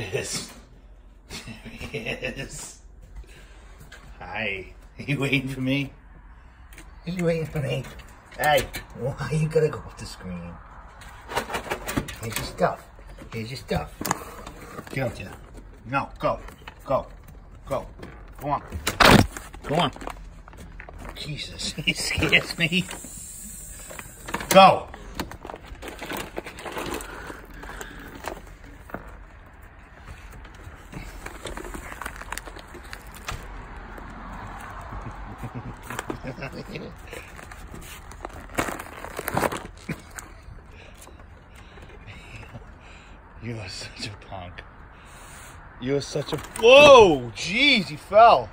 he is. There he is. Hi. Are you waiting for me? Are you waiting for me? Hey, why are you gotta go off the screen? Here's your stuff. Here's your stuff. Get up there. No, go. Go. Go. Go on. Go on. Jesus, he scares me. Go. You are such a punk. You are such a. Whoa! Jeez, he fell.